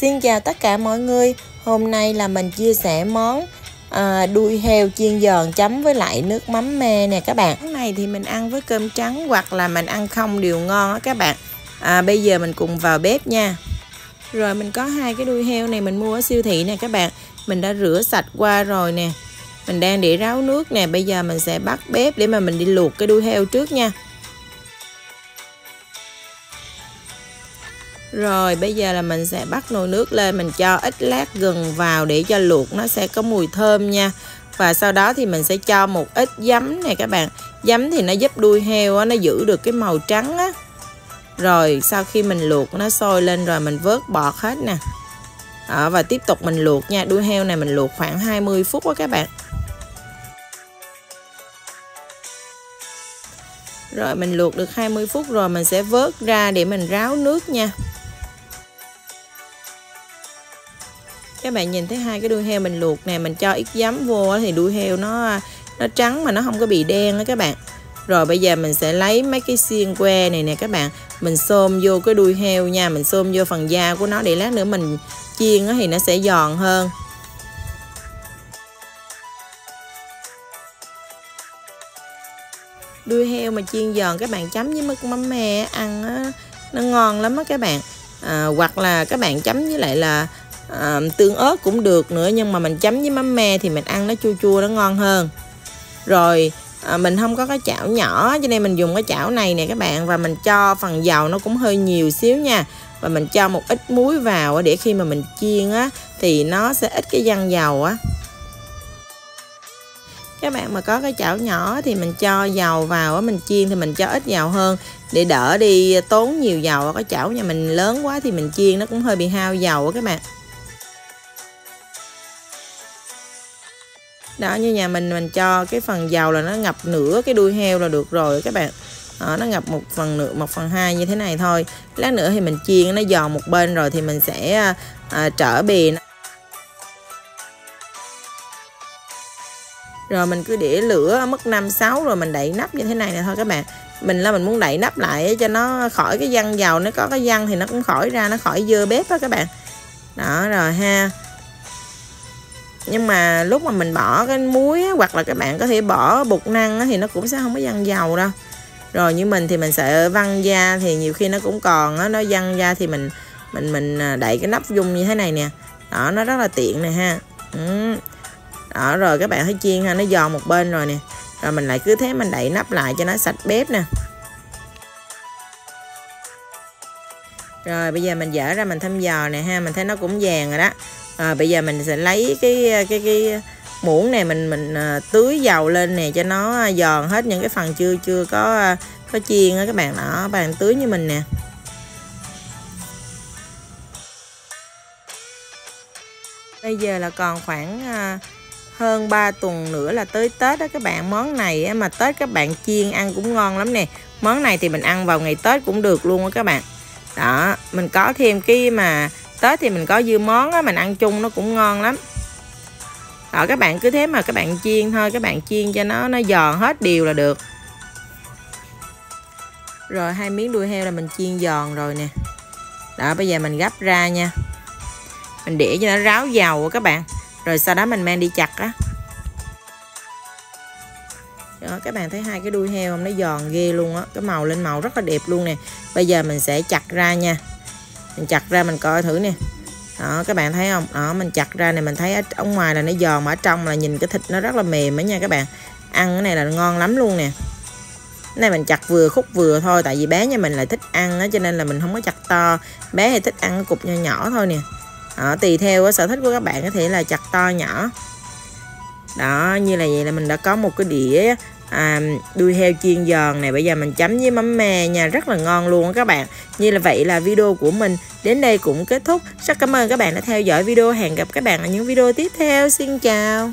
Xin chào tất cả mọi người. Hôm nay là mình chia sẻ món à, đuôi heo chiên giòn chấm với lại nước mắm me nè các bạn. Món này thì mình ăn với cơm trắng hoặc là mình ăn không đều ngon á các bạn. À, Bây giờ mình cùng vào bếp nha. Rồi mình có hai cái đuôi heo này mình mua ở siêu thị nè các bạn. Mình đã rửa sạch qua rồi nè. Mình đang để ráo nước nè. Bây giờ mình sẽ bắt bếp để mà mình đi luộc cái đuôi heo trước nha. Rồi bây giờ là mình sẽ bắt nồi nước lên Mình cho ít lát gừng vào để cho luộc nó sẽ có mùi thơm nha. Và sau đó thì mình sẽ cho một ít giấm này các bạn. Giấm thì nó giúp đuôi heo á, nó giữ được cái màu trắng á. Rồi sau khi mình luộc nó sôi lên rồi mình vớt bọt hết nè. Đó, Và tiếp tục mình luộc nha. Đuôi heo này mình luộc khoảng 20 phút á các bạn. Rồi mình luộc được 20 phút rồi mình sẽ vớt ra để mình ráo nước nha. Các bạn nhìn thấy hai cái đuôi heo mình luộc nè mình cho ít giấm vô thì đuôi heo nó nó trắng mà nó không có bị đen đó các bạn. Rồi bây giờ mình sẽ lấy mấy cái xiên que này nè các bạn. Mình xôm vô cái đuôi heo nha mình xôm vô phần da của nó để lát nữa mình chiên thì nó sẽ giòn hơn. Đuôi heo mà chiên giòn các bạn chấm với mứt mắm me ăn nó ngon lắm á các bạn. À, hoặc là các bạn chấm với lại là à, tương ớt cũng được nữa nhưng mà mình chấm với mắm me thì mình ăn nó chua chua nó ngon hơn. Rồi à, mình không có cái chảo nhỏ cho nên mình dùng cái chảo này nè các bạn và mình cho phần dầu nó cũng hơi nhiều xíu nha. Và mình cho một ít muối vào để khi mà mình chiên á thì nó sẽ ít cái văng dầu á. Các bạn mà có cái chảo nhỏ thì mình cho dầu vào á mình chiên thì mình cho ít dầu hơn. Để đỡ đi tốn nhiều dầu cái chảo nhà mình lớn quá thì mình chiên nó cũng hơi bị hao dầu á các bạn. Đó như nhà mình mình cho cái phần dầu là nó ngập nửa cái đuôi heo là được rồi các bạn. Đó, nó ngập một phần nửa một phần hai như thế này thôi. Lát nữa thì mình chiên nó giòn một bên rồi thì mình sẽ à, à trở bì rồi mình cứ để lửa ở mức 5 6 rồi mình đậy nắp như thế này nè thôi các bạn. Mình là mình muốn đậy nắp lại cho nó khỏi cái văng dầu nó có cái văng thì nó cũng khỏi ra nó khỏi dơ bếp đó các bạn. Đó rồi ha nhưng mà lúc mà mình bỏ cái muối á, hoặc là các bạn có thể bỏ bột năng á, thì nó cũng sẽ không có văng dầu đâu. Rồi như mình thì mình sợ văng da thì nhiều khi nó cũng còn á, nó văng da thì mình mình mình à, đậy cái nắp dung như thế này nè. Đó nó rất là tiện nè ha. Ừ. đó rồi các bạn thấy chiên ha nó giòn một bên rồi nè. Rồi mình lại cứ thế mình đậy nắp lại cho nó sạch bếp nè. Rồi bây giờ mình dở ra mình thăm dò nè ha mình thấy nó cũng vàng rồi đó à, bây giờ mình sẽ lấy cái cái cái muỗng này mình mình à, tưới dầu lên nè cho nó à, giòn hết những cái phần chưa chưa có à, có chiên á các bạn. Đó bạn tưới như mình nè. Bây giờ là còn khoảng à, hơn 3 tuần nữa là tới Tết đó các bạn. Món này mà Tết các bạn chiên ăn cũng ngon lắm nè. Món này thì mình ăn vào ngày Tết cũng được luôn á các bạn. Đó mình có thêm cái mà Tết thì mình có dưa món á mình ăn chung nó cũng ngon lắm. Rồi các bạn cứ thế mà các bạn chiên thôi, các bạn chiên cho nó nó giòn hết đều là được. Rồi, hai miếng đuôi heo là mình chiên giòn rồi nè. Đó, bây giờ mình gấp ra nha. Mình để cho nó ráo dầu các bạn. Rồi sau đó mình mang đi chặt á. Đó, các bạn thấy hai cái đuôi heo không? Nó giòn ghê luôn á. Cái màu lên màu rất là đẹp luôn nè. Bây giờ mình sẽ chặt ra nha mình chặt ra mình coi thử nè. Đó các bạn thấy không? Đó mình chặt ra này mình thấy ở, ở ngoài là nó giòn mà ở trong là nhìn cái thịt nó rất là mềm á nha các bạn. Ăn cái này là ngon lắm luôn nè. Cái này mình chặt vừa khúc vừa thôi tại vì bé nhà mình lại thích ăn á cho nên là mình không có chặt to. Bé thì thích ăn cục nhỏ nhỏ thôi nè. Đó, tùy theo sở thích của các bạn có thể là chặt to nhỏ. Đó như là vậy là mình đã có một cái đĩa à, đuôi heo chiên giòn này bây giờ mình chấm với mắm me nha rất là ngon luôn các bạn. Như là vậy là video của mình đến đây cũng kết thúc. Rất cảm ơn các bạn đã theo dõi video. Hẹn gặp các bạn ở những video tiếp theo. Xin chào.